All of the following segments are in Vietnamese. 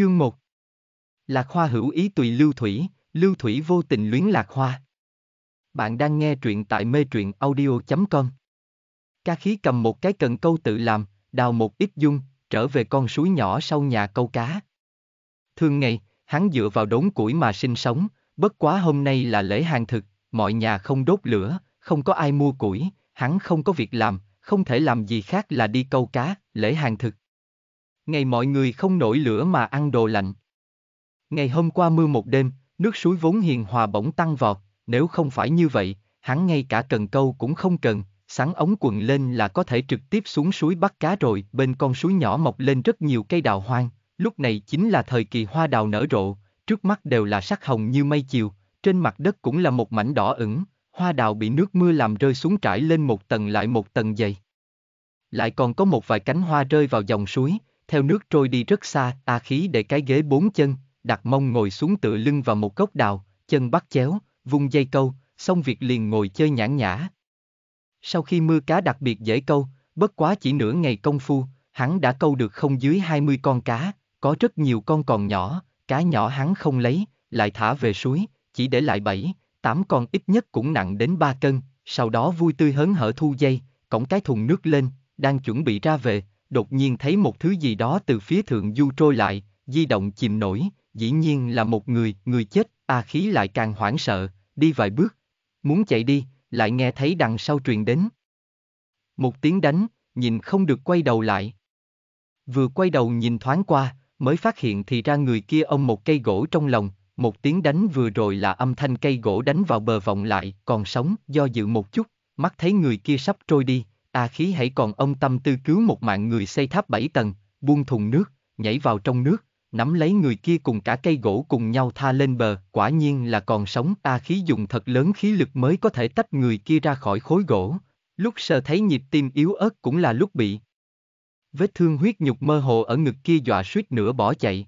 Chương 1 Lạc Hoa hữu ý tùy Lưu Thủy, Lưu Thủy vô tình luyến Lạc Hoa. Bạn đang nghe truyện tại mê truyện audio.com. Ca khí cầm một cái cần câu tự làm, đào một ít dung, trở về con suối nhỏ sau nhà câu cá. Thường ngày, hắn dựa vào đốn củi mà sinh sống, bất quá hôm nay là lễ hàng thực, mọi nhà không đốt lửa, không có ai mua củi, hắn không có việc làm, không thể làm gì khác là đi câu cá, lễ hàng thực. Ngày mọi người không nổi lửa mà ăn đồ lạnh. Ngày hôm qua mưa một đêm, nước suối vốn hiền hòa bỗng tăng vọt, nếu không phải như vậy, hắn ngay cả cần câu cũng không cần, sáng ống quần lên là có thể trực tiếp xuống suối bắt cá rồi, bên con suối nhỏ mọc lên rất nhiều cây đào hoang, lúc này chính là thời kỳ hoa đào nở rộ, trước mắt đều là sắc hồng như mây chiều, trên mặt đất cũng là một mảnh đỏ ửng, hoa đào bị nước mưa làm rơi xuống trải lên một tầng lại một tầng dày. Lại còn có một vài cánh hoa rơi vào dòng suối, theo nước trôi đi rất xa, A khí để cái ghế bốn chân, đặt mông ngồi xuống tựa lưng vào một gốc đào, chân bắt chéo, vung dây câu, xong việc liền ngồi chơi nhãn nhã. Sau khi mưa cá đặc biệt dễ câu, bất quá chỉ nửa ngày công phu, hắn đã câu được không dưới 20 con cá, có rất nhiều con còn nhỏ, cá nhỏ hắn không lấy, lại thả về suối, chỉ để lại 7, 8 con ít nhất cũng nặng đến 3 cân, sau đó vui tươi hớn hở thu dây, cổng cái thùng nước lên, đang chuẩn bị ra về, đột nhiên thấy một thứ gì đó từ phía thượng du trôi lại, di động chìm nổi, dĩ nhiên là một người, người chết, A khí lại càng hoảng sợ, đi vài bước, muốn chạy đi, lại nghe thấy đằng sau truyền đến. Một tiếng đánh, nhìn không được quay đầu lại. Vừa quay đầu nhìn thoáng qua, mới phát hiện thì ra người kia ông một cây gỗ trong lòng, một tiếng đánh vừa rồi là âm thanh cây gỗ đánh vào bờ vọng lại, còn sống, do dự một chút, mắt thấy người kia sắp trôi đi, A khí hãy còn ông tâm tư cứu một mạng người xây tháp bảy tầng, buông thùng nước, nhảy vào trong nước, nắm lấy người kia cùng cả cây gỗ cùng nhau tha lên bờ, quả nhiên là còn sống. A khí dùng thật lớn khí lực mới có thể tách người kia ra khỏi khối gỗ, lúc sờ thấy nhịp tim yếu ớt cũng là lúc bị. Vết thương huyết nhục mơ hồ ở ngực kia dọa suýt nữa bỏ chạy.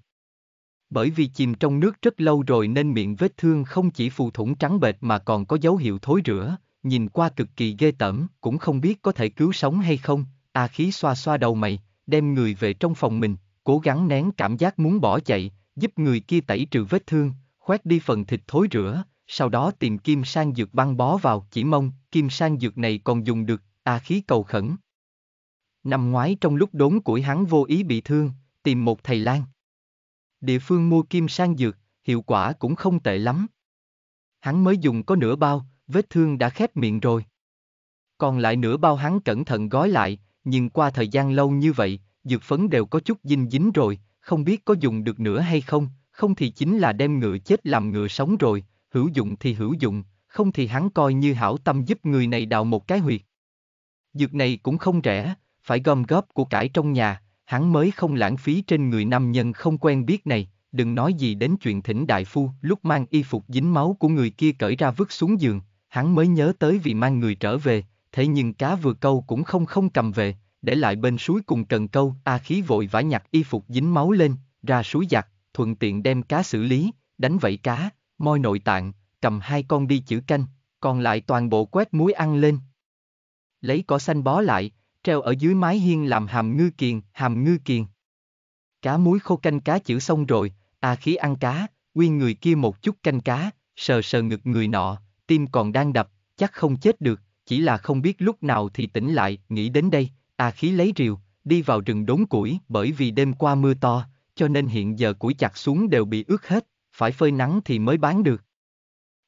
Bởi vì chìm trong nước rất lâu rồi nên miệng vết thương không chỉ phù thủng trắng bệch mà còn có dấu hiệu thối rữa, nhìn qua cực kỳ ghê tởm, cũng không biết có thể cứu sống hay không, A khí xoa xoa đầu mày, đem người về trong phòng mình, cố gắng nén cảm giác muốn bỏ chạy, giúp người kia tẩy trừ vết thương, khoét đi phần thịt thối rữa, sau đó tìm kim sang dược băng bó vào, chỉ mong, kim sang dược này còn dùng được, A khí cầu khẩn. Năm ngoái trong lúc đốn củi hắn vô ý bị thương, tìm một thầy lang. Địa phương mua kim sang dược, hiệu quả cũng không tệ lắm. Hắn mới dùng có nửa bao, vết thương đã khép miệng rồi. Còn lại nửa bao hắn cẩn thận gói lại, nhưng qua thời gian lâu như vậy, dược phấn đều có chút dinh dính rồi, không biết có dùng được nữa hay không, không thì chính là đem ngựa chết làm ngựa sống rồi, hữu dụng thì hữu dụng, không thì hắn coi như hảo tâm giúp người này đào một cái huyệt. Dược này cũng không rẻ, phải gom góp của cải trong nhà, hắn mới không lãng phí trên người nam nhân không quen biết này, đừng nói gì đến chuyện thỉnh đại phu, lúc mang y phục dính máu của người kia cởi ra vứt xuống giường, hắn mới nhớ tới vì mang người trở về, thế nhưng cá vừa câu cũng không không cầm về, để lại bên suối cùng cần câu, A khí vội vã nhặt y phục dính máu lên, ra suối giặt, thuận tiện đem cá xử lý, đánh vẫy cá, moi nội tạng, cầm hai con đi chữ canh, còn lại toàn bộ quét muối ăn lên. Lấy cỏ xanh bó lại, treo ở dưới mái hiên làm hàm ngư kiền, hàm ngư kiền. Cá muối khô canh cá chữ xong rồi, A khí ăn cá, quy người kia một chút canh cá, sờ sờ ngực người nọ, tim còn đang đập, chắc không chết được, chỉ là không biết lúc nào thì tỉnh lại, nghĩ đến đây, ta khí lấy rìu, đi vào rừng đốn củi, bởi vì đêm qua mưa to, cho nên hiện giờ củi chặt xuống đều bị ướt hết, phải phơi nắng thì mới bán được.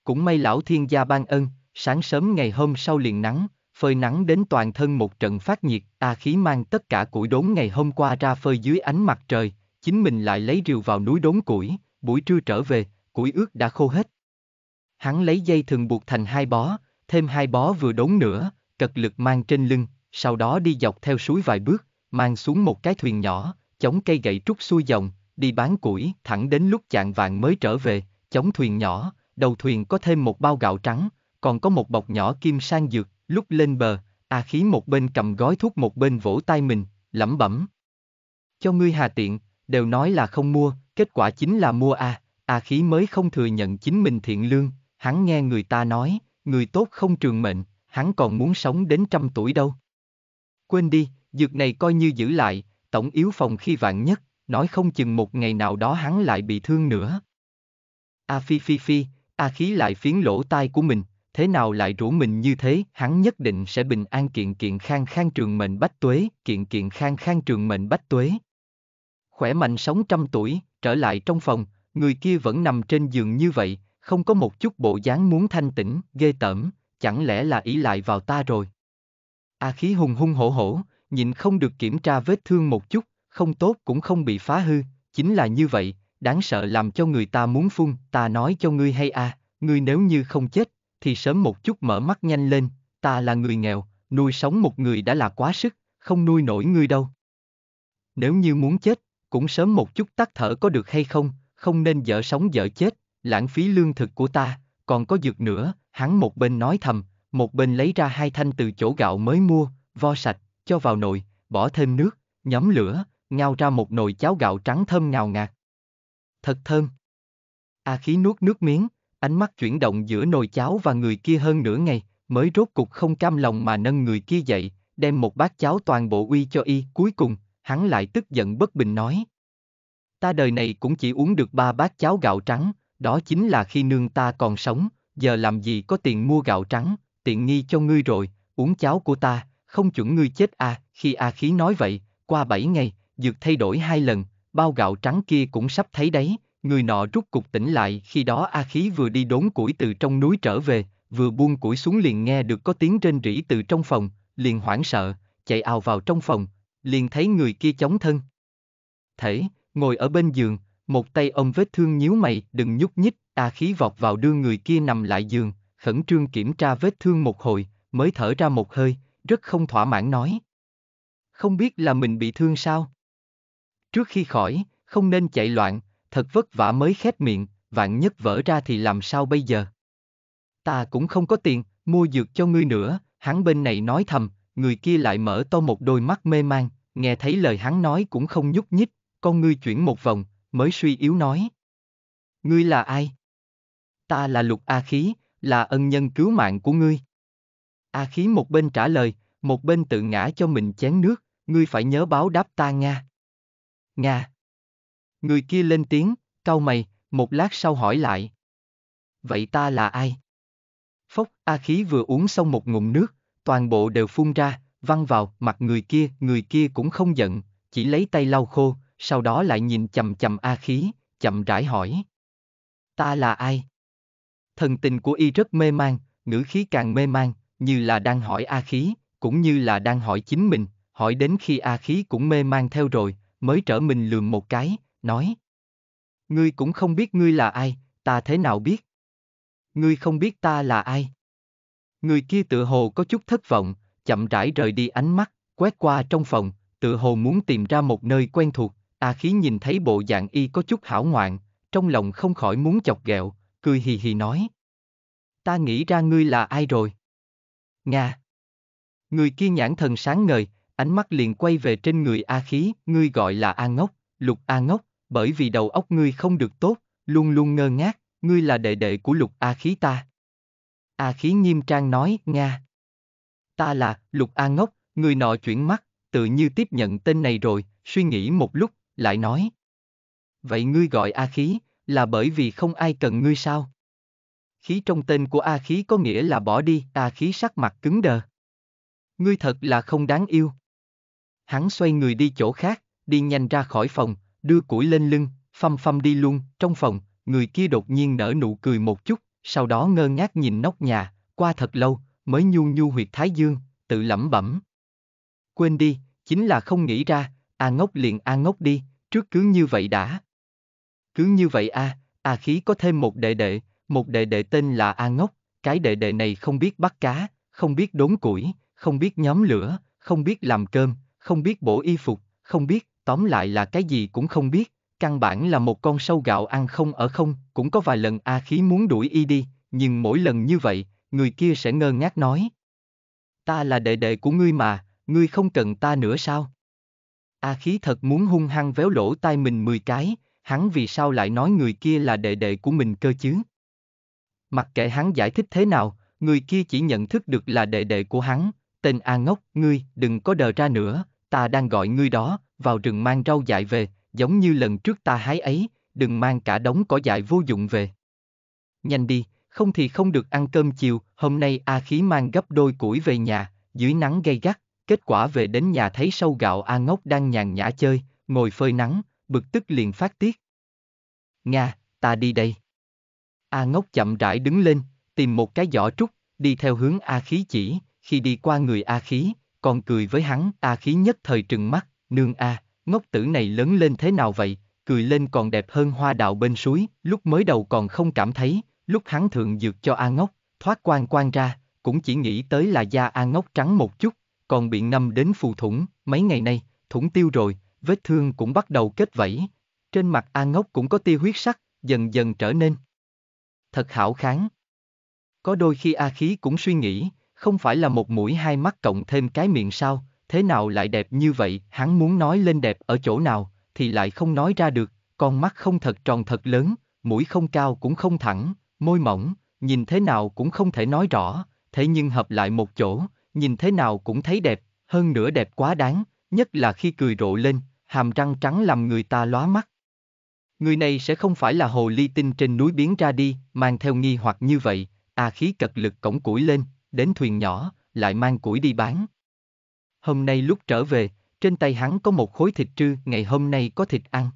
Cũng may lão thiên gia ban ân, sáng sớm ngày hôm sau liền nắng, phơi nắng đến toàn thân một trận phát nhiệt, ta khí mang tất cả củi đốn ngày hôm qua ra phơi dưới ánh mặt trời, chính mình lại lấy rìu vào núi đốn củi, buổi trưa trở về, củi ướt đã khô hết. Hắn lấy dây thường buộc thành hai bó, thêm hai bó vừa đốn nữa, cật lực mang trên lưng, sau đó đi dọc theo suối vài bước, mang xuống một cái thuyền nhỏ, chống cây gậy trúc xuôi dòng, đi bán củi, thẳng đến lúc chạng vàng mới trở về, chống thuyền nhỏ, đầu thuyền có thêm một bao gạo trắng, còn có một bọc nhỏ kim sang dược, lúc lên bờ, A khí một bên cầm gói thuốc một bên vỗ tay mình, lẩm bẩm. Cho ngươi hà tiện, đều nói là không mua, kết quả chính là mua A, A khí mới không thừa nhận chính mình thiện lương, hắn nghe người ta nói, người tốt không trường mệnh, hắn còn muốn sống đến trăm tuổi đâu. Quên đi, dược này coi như giữ lại, tổng yếu phòng khi vạn nhất, nói không chừng một ngày nào đó hắn lại bị thương nữa. A phi phi phi, A khí lại phiến lỗ tai của mình, thế nào lại rủ mình như thế, hắn nhất định sẽ bình an kiện kiện khang khang trường mệnh bách tuế, kiện kiện khang khang trường mệnh bách tuế. Khỏe mạnh sống trăm tuổi, trở lại trong phòng, người kia vẫn nằm trên giường như vậy, không có một chút bộ dáng muốn thanh tĩnh, ghê tởm, chẳng lẽ là ý lại vào ta rồi. A khí hùng hung hổ hổ, nhịn không được kiểm tra vết thương một chút, không tốt cũng không bị phá hư, chính là như vậy, đáng sợ làm cho người ta muốn phun, ta nói cho ngươi hay a, ngươi nếu như không chết, thì sớm một chút mở mắt nhanh lên, ta là người nghèo, nuôi sống một người đã là quá sức, không nuôi nổi ngươi đâu. Nếu như muốn chết, cũng sớm một chút tắt thở có được hay không, không nên dở sống dở chết, lãng phí lương thực của ta, còn có dược nữa, hắn một bên nói thầm, một bên lấy ra hai thanh từ chỗ gạo mới mua, vo sạch, cho vào nồi, bỏ thêm nước, nhóm lửa, ngao ra một nồi cháo gạo trắng thơm ngào ngạt. Thật thơm. A khí nuốt nước miếng, ánh mắt chuyển động giữa nồi cháo và người kia hơn nửa ngày, mới rốt cục không cam lòng mà nâng người kia dậy, đem một bát cháo toàn bộ uy cho y, cuối cùng, hắn lại tức giận bất bình nói. Ta đời này cũng chỉ uống được ba bát cháo gạo trắng, đó chính là khi nương ta còn sống, giờ làm gì có tiền mua gạo trắng, tiện nghi cho ngươi rồi, uống cháo của ta, không chuẩn ngươi chết à, khi A khí nói vậy, qua bảy ngày, dược thay đổi hai lần, bao gạo trắng kia cũng sắp thấy đấy, người nọ rút cục tỉnh lại khi đó A khí vừa đi đốn củi từ trong núi trở về, vừa buông củi xuống liền nghe được có tiếng rên rỉ từ trong phòng, liền hoảng sợ, chạy ào vào trong phòng, liền thấy người kia chống thân. Thể, ngồi ở bên giường, một tay ông vết thương nhíu mày, đừng nhúc nhích, Ta khí vọt vào đưa người kia nằm lại giường, khẩn trương kiểm tra vết thương một hồi, mới thở ra một hơi, rất không thỏa mãn nói. Không biết là mình bị thương sao? Trước khi khỏi, không nên chạy loạn, thật vất vả mới khép miệng, vạn nhất vỡ ra thì làm sao bây giờ? Ta cũng không có tiền, mua dược cho ngươi nữa, hắn bên này nói thầm, người kia lại mở to một đôi mắt mê man, nghe thấy lời hắn nói cũng không nhúc nhích, con ngươi chuyển một vòng, mới suy yếu nói. Ngươi là ai? Ta là Lục A Khí, là ân nhân cứu mạng của ngươi. A Khí một bên trả lời, một bên tự ngã cho mình chén nước, ngươi phải nhớ báo đáp ta Nga. Nga. Người kia lên tiếng, cau mày, một lát sau hỏi lại. Vậy ta là ai? Phốc, A khí vừa uống xong một ngụm nước, toàn bộ đều phun ra, văng vào mặt người kia, người kia cũng không giận, chỉ lấy tay lau khô, sau đó lại nhìn chầm chầm A khí, chậm rãi hỏi. Ta là ai? Thần tình của y rất mê man, ngữ khí càng mê man, như là đang hỏi A khí, cũng như là đang hỏi chính mình, hỏi đến khi A khí cũng mê man theo rồi, mới trở mình lườm một cái, nói. Ngươi cũng không biết ngươi là ai, ta thế nào biết? Ngươi không biết ta là ai? Người kia tự hồ có chút thất vọng, chậm rãi rời đi ánh mắt, quét qua trong phòng, tự hồ muốn tìm ra một nơi quen thuộc, A khí nhìn thấy bộ dạng y có chút hảo ngoạn, trong lòng không khỏi muốn chọc ghẹo, cười hì hì nói. Ta nghĩ ra ngươi là ai rồi? Nga. Người kia nhãn thần sáng ngời, ánh mắt liền quay về trên người A khí, ngươi gọi là A ngốc, lục A ngốc, bởi vì đầu óc ngươi không được tốt, luôn luôn ngơ ngác, ngươi là đệ đệ của lục A khí ta. A khí nghiêm trang nói, Nga. Ta là, lục A ngốc, người nọ chuyển mắt, tự như tiếp nhận tên này rồi, suy nghĩ một lúc, lại nói. Vậy ngươi gọi A khí, là bởi vì không ai cần ngươi sao? Khí trong tên của A khí có nghĩa là bỏ đi, A khí sắc mặt cứng đờ. Ngươi thật là không đáng yêu. Hắn xoay người đi chỗ khác, đi nhanh ra khỏi phòng, đưa củi lên lưng, phăm phăm đi luôn, trong phòng, người kia đột nhiên nở nụ cười một chút, sau đó ngơ ngác nhìn nóc nhà, qua thật lâu, mới nhu nhu huyệt thái dương, tự lẩm bẩm. Quên đi, chính là không nghĩ ra, a ngốc liền a ngốc đi, trước cứ như vậy đã. Cứ như vậy a, a khí có thêm một đệ đệ, một đệ đệ tên là a ngốc, cái đệ đệ này không biết bắt cá, không biết đốn củi, không biết nhóm lửa, không biết làm cơm, không biết bổ y phục, không biết, tóm lại là cái gì cũng không biết, căn bản là một con sâu gạo ăn không ở không, cũng có vài lần A khí muốn đuổi y đi, nhưng mỗi lần như vậy, người kia sẽ ngơ ngác nói. Ta là đệ đệ của ngươi mà, ngươi không cần ta nữa sao? A khí thật muốn hung hăng véo lỗ tai mình 10 cái, hắn vì sao lại nói người kia là đệ đệ của mình cơ chứ? Mặc kệ hắn giải thích thế nào, người kia chỉ nhận thức được là đệ đệ của hắn, tên A ngốc, ngươi, đừng có đờ ra nữa, ta đang gọi ngươi đó, vào rừng mang rau dại về, giống như lần trước ta hái ấy, đừng mang cả đống cỏ dại vô dụng về. Nhanh đi, không thì không được ăn cơm chiều, hôm nay A Khí mang gấp đôi củi về nhà, dưới nắng gay gắt, kết quả về đến nhà thấy sâu gạo A Ngốc đang nhàn nhã chơi, ngồi phơi nắng, bực tức liền phát tiết. Nga, ta đi đây. A Ngốc chậm rãi đứng lên, tìm một cái giỏ trúc, đi theo hướng A Khí chỉ, khi đi qua người A Khí, còn cười với hắn, A Khí nhất thời trừng mắt, nương A, ngốc tử này lớn lên thế nào vậy, cười lên còn đẹp hơn hoa đào bên suối, lúc mới đầu còn không cảm thấy, lúc hắn thượng dược cho A Ngốc, thoát quan quan ra, cũng chỉ nghĩ tới là da A Ngốc trắng một chút, còn bị ngâm đến phù thủng, mấy ngày nay, thủng tiêu rồi, vết thương cũng bắt đầu kết vảy. Trên mặt A Ngốc cũng có tia huyết sắc, dần dần trở nên thật hảo kháng. Có đôi khi A Khí cũng suy nghĩ, không phải là một mũi hai mắt cộng thêm cái miệng sao, thế nào lại đẹp như vậy, hắn muốn nói lên đẹp ở chỗ nào, thì lại không nói ra được, con mắt không thật tròn thật lớn, mũi không cao cũng không thẳng, môi mỏng, nhìn thế nào cũng không thể nói rõ, thế nhưng hợp lại một chỗ, nhìn thế nào cũng thấy đẹp, hơn nữa đẹp quá đáng, nhất là khi cười rộ lên, hàm răng trắng làm người ta lóa mắt. Người này sẽ không phải là hồ ly tinh trên núi biến ra đi, mang theo nghi hoặc như vậy, a à, khí cật lực cổng củi lên, đến thuyền nhỏ, lại mang củi đi bán. Hôm nay lúc trở về, trên tay hắn có một khối thịt trư, ngày hôm nay có thịt ăn.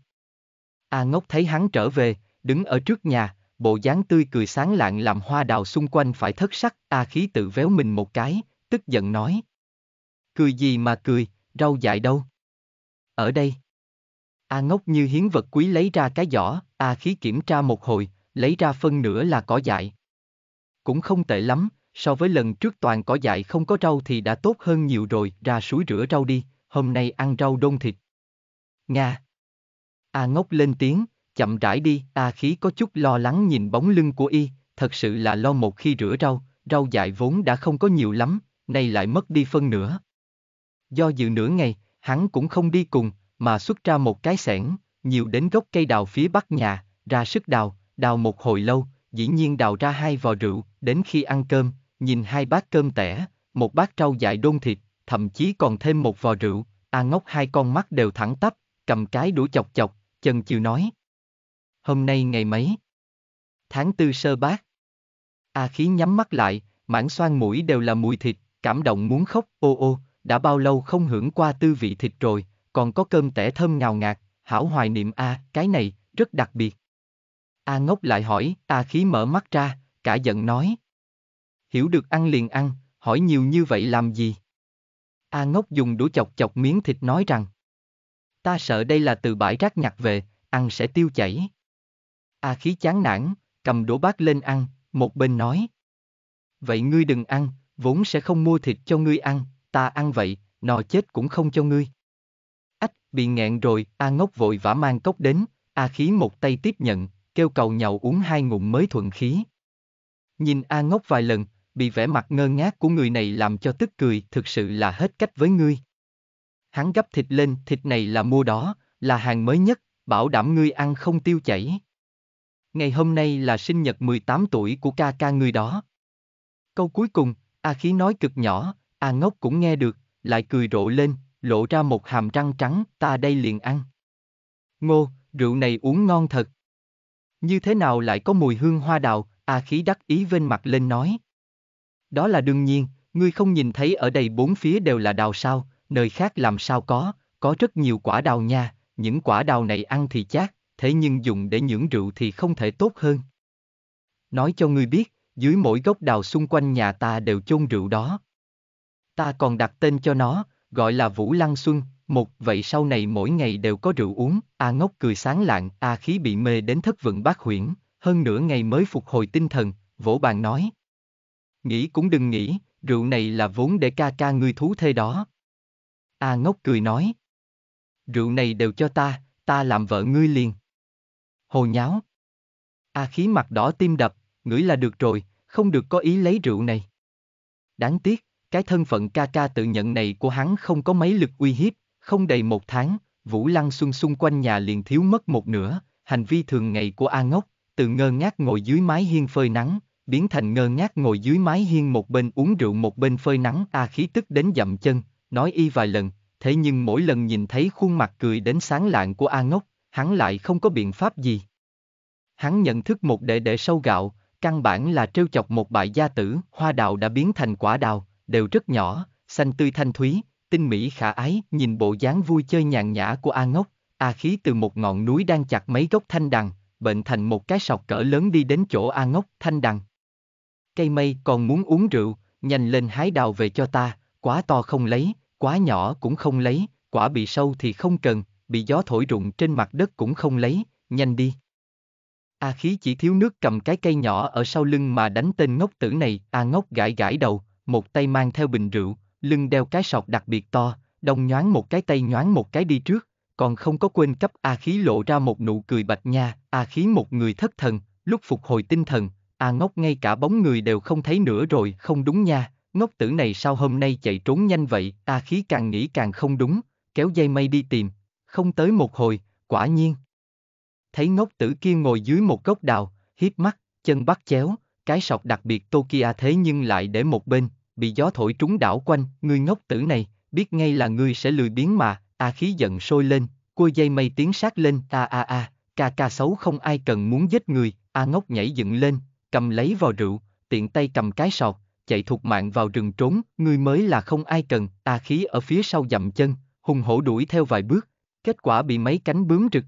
A ngốc thấy hắn trở về, đứng ở trước nhà, bộ dáng tươi cười sáng lạng làm hoa đào xung quanh phải thất sắc, A khí tự véo mình một cái, tức giận nói. Cười gì mà cười, rau dại đâu? Ở đây. A ngốc như hiến vật quý lấy ra cái giỏ, A khí kiểm tra một hồi, lấy ra phân nửa là cỏ dại. Cũng không tệ lắm, so với lần trước toàn cỏ dại không có rau thì đã tốt hơn nhiều rồi, ra suối rửa rau đi, hôm nay ăn rau đông thịt. Nga. A ngốc lên tiếng, chậm rãi đi, A khí có chút lo lắng nhìn bóng lưng của y, thật sự là lo một khi rửa rau, rau dại vốn đã không có nhiều lắm, nay lại mất đi phân nửa. Do dự nửa ngày, hắn cũng không đi cùng, mà xuất ra một cái xẻng, nhiều đến gốc cây đào phía bắc nhà, ra sức đào, đào một hồi lâu, dĩ nhiên đào ra hai vò rượu, đến khi ăn cơm, nhìn hai bát cơm tẻ, một bát rau dại đôn thịt, thậm chí còn thêm một vò rượu, A ngốc hai con mắt đều thẳng tắp, cầm cái đũa chọc chọc, chân chiều nói. Hôm nay ngày mấy? Tháng tư sơ bát. A khí nhắm mắt lại, mảng xoan mũi đều là mùi thịt, cảm động muốn khóc, ô ô, đã bao lâu không hưởng qua tư vị thịt rồi, còn có cơm tẻ thơm ngào ngạt, hảo hoài niệm A, cái này, rất đặc biệt. A ngốc lại hỏi, A khí mở mắt ra, cả giận nói. Hiểu được ăn liền ăn, hỏi nhiều như vậy làm gì? A ngốc dùng đũa chọc chọc miếng thịt nói rằng. Ta sợ đây là từ bãi rác nhặt về, ăn sẽ tiêu chảy. A khí chán nản, cầm đũa bát lên ăn, một bên nói. Vậy ngươi đừng ăn, vốn sẽ không mua thịt cho ngươi ăn, ta ăn vậy, nò chết cũng không cho ngươi. Ách, bị nghẹn rồi, A ngốc vội vã mang cốc đến, A khí một tay tiếp nhận, kêu cầu nhậu uống hai ngụm mới thuận khí. Nhìn A ngốc vài lần, bị vẻ mặt ngơ ngác của người này làm cho tức cười, thực sự là hết cách với ngươi. Hắn gấp thịt lên, thịt này là mua đó, là hàng mới nhất, bảo đảm ngươi ăn không tiêu chảy. Ngày hôm nay là sinh nhật 18 tuổi của ca ca ngươi đó. Câu cuối cùng, A khí nói cực nhỏ, A ngốc cũng nghe được, lại cười rộ lên, lộ ra một hàm răng trắng, ta đây liền ăn. Ngô, rượu này uống ngon thật. Như thế nào lại có mùi hương hoa đào, A khí đắc ý vên mặt lên nói. Đó là đương nhiên, ngươi không nhìn thấy ở đây bốn phía đều là đào sao, nơi khác làm sao có, có rất nhiều quả đào nha, những quả đào này ăn thì chát, thế nhưng dùng để nhưỡng rượu thì không thể tốt hơn. Nói cho ngươi biết, dưới mỗi gốc đào xung quanh nhà ta đều chôn rượu đó. Ta còn đặt tên cho nó, gọi là Vũ Lăng Xuân, một vậy sau này mỗi ngày đều có rượu uống, A ngốc cười sáng lạng, A khí bị mê đến thất vận bát huyễn, hơn nửa ngày mới phục hồi tinh thần, vỗ bàn nói. Nghĩ cũng đừng nghĩ, rượu này là vốn để ca ca ngươi thú thê đó. A ngốc cười nói. Rượu này đều cho ta, ta làm vợ ngươi liền. Hồ nháo. A khí mặt đỏ tim đập, ngửi là được rồi, không được có ý lấy rượu này. Đáng tiếc, cái thân phận ca ca tự nhận này của hắn không có mấy lực uy hiếp, không đầy một tháng, Vũ Lăng Xuân xung quanh nhà liền thiếu mất một nửa, hành vi thường ngày của A Ngốc, từ ngơ ngác ngồi dưới mái hiên phơi nắng, biến thành ngơ ngác ngồi dưới mái hiên một bên uống rượu một bên phơi nắng A khí tức đến dậm chân, nói y vài lần, thế nhưng mỗi lần nhìn thấy khuôn mặt cười đến sáng lạng của A Ngốc, hắn lại không có biện pháp gì. Hắn nhận thức một đệ đệ sâu gạo, căn bản là trêu chọc một bại gia tử, hoa đào đã biến thành quả đào, đều rất nhỏ, xanh tươi thanh thúy, tinh mỹ khả ái, nhìn bộ dáng vui chơi nhàn nhã của A Ngốc, A Khí từ một ngọn núi đang chặt mấy gốc thanh đằng, bệnh thành một cái sọc cỡ lớn đi đến chỗ A Ngốc, thanh đằng. Cây mây còn muốn uống rượu, nhanh lên hái đào về cho ta, quá to không lấy, quá nhỏ cũng không lấy, quả bị sâu thì không cần, bị gió thổi rụng trên mặt đất cũng không lấy, nhanh đi. A khí chỉ thiếu nước cầm cái cây nhỏ ở sau lưng mà đánh tên ngốc tử này, A ngốc gãi gãi đầu, một tay mang theo bình rượu, lưng đeo cái sọt đặc biệt to, đông nhoáng một cái tay nhoáng một cái đi trước, còn không có quên cấp A khí lộ ra một nụ cười bạch nha, A khí một người thất thần, lúc phục hồi tinh thần, A ngốc ngay cả bóng người đều không thấy nữa rồi, không đúng nha, ngốc tử này sao hôm nay chạy trốn nhanh vậy, A khí càng nghĩ càng không đúng, kéo dây mây đi tìm, không tới một hồi, quả nhiên. Thấy ngốc tử kia ngồi dưới một gốc đào, hiếp mắt, chân bắt chéo, cái sọc đặc biệt Tokia thế nhưng lại để một bên, bị gió thổi trúng đảo quanh, ngươi ngốc tử này, biết ngay là ngươi sẽ lười biến mà, a khí giận sôi lên, cua dây mây tiến sát lên, a a a, ca ca xấu không ai cần muốn giết người, a ngốc nhảy dựng lên, cầm lấy vào rượu, tiện tay cầm cái sọt, chạy thục mạng vào rừng trốn, ngươi mới là không ai cần, a khí ở phía sau dậm chân, hùng hổ đuổi theo vài bước, kết quả bị mấy cánh bướm rực.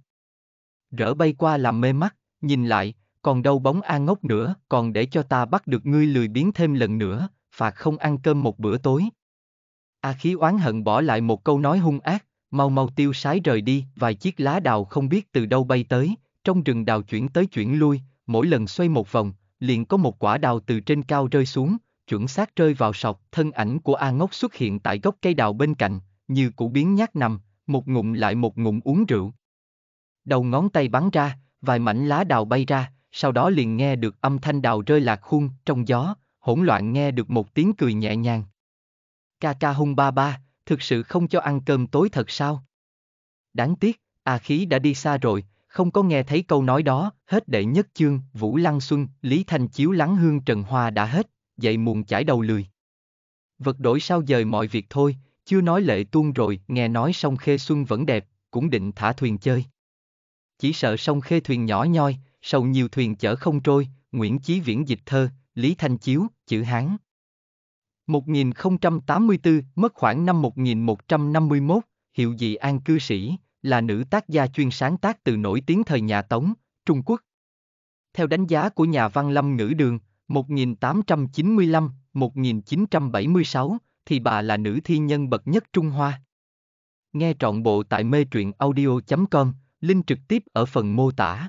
Rỡ bay qua làm mê mắt, nhìn lại, còn đâu bóng a ngốc nữa, còn để cho ta bắt được ngươi lười biến thêm lần nữa, phạt không ăn cơm một bữa tối. A khí oán hận bỏ lại một câu nói hung ác, mau mau tiêu sái rời đi, vài chiếc lá đào không biết từ đâu bay tới, trong rừng đào chuyển tới chuyển lui, mỗi lần xoay một vòng, liền có một quả đào từ trên cao rơi xuống, chuẩn xác rơi vào sọc, thân ảnh của A Ngốc xuất hiện tại gốc cây đào bên cạnh, như củ biến nhát nằm, một ngụm lại một ngụm uống rượu. Đầu ngón tay bắn ra, vài mảnh lá đào bay ra, sau đó liền nghe được âm thanh đào rơi lạc khuôn trong gió, hỗn loạn nghe được một tiếng cười nhẹ nhàng. Ca ca hung ba ba, thực sự không cho ăn cơm tối thật sao? Đáng tiếc, A khí đã đi xa rồi, không có nghe thấy câu nói đó, hết đệ nhất chương, Vũ Lăng Xuân, Lý Thanh Chiếu lắng hương Trần Hoa đã hết, dậy muộn chải đầu lười. Vật đổi sao dời mọi việc thôi, chưa nói lệ tuôn rồi, nghe nói sông Khê Xuân vẫn đẹp, cũng định thả thuyền chơi. Chỉ sợ sông Khê thuyền nhỏ nhoi, sầu nhiều thuyền chở không trôi, Nguyễn Chí Viễn dịch thơ, Lý Thanh Chiếu, chữ Hán. 1084, mất khoảng năm 1151, hiệu dị an cư sĩ, là nữ tác gia chuyên sáng tác từ nổi tiếng thời nhà Tống, Trung Quốc. Theo đánh giá của nhà văn Lâm Ngữ Đường, 1895-1976, thì bà là nữ thi nhân bậc nhất Trung Hoa. Nghe trọn bộ tại mê truyện audio.com, link trực tiếp ở phần mô tả.